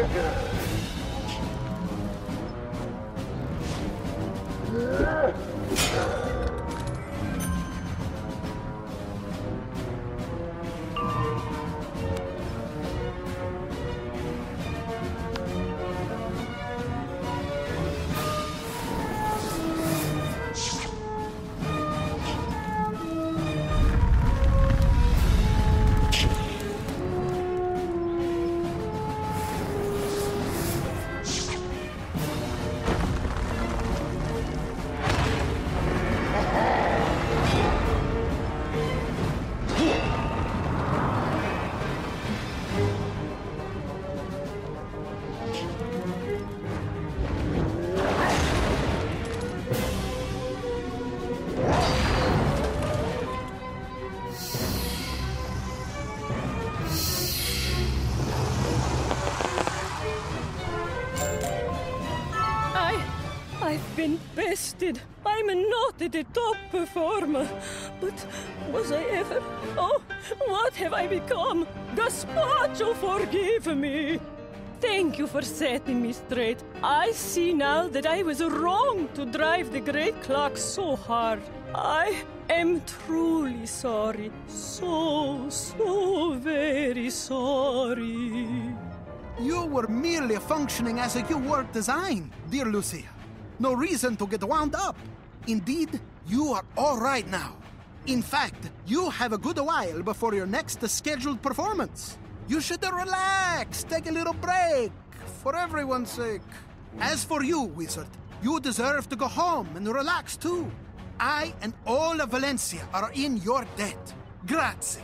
You're good. Been bested. I'm not the top performer. But was I ever? Oh, what have I become? Gaspacho, forgive me. Thank you for setting me straight. I see now that I was wrong to drive the great clock so hard. I am truly sorry. So, so very sorry. You were merely functioning as a work design, dear Lucia. No reason to get wound up. Indeed, you are all right now. In fact, you have a good while before your next scheduled performance. You should relax, take a little break, for everyone's sake. As for you, wizard, you deserve to go home and relax too. I and all of Valencia are in your debt. Grazie.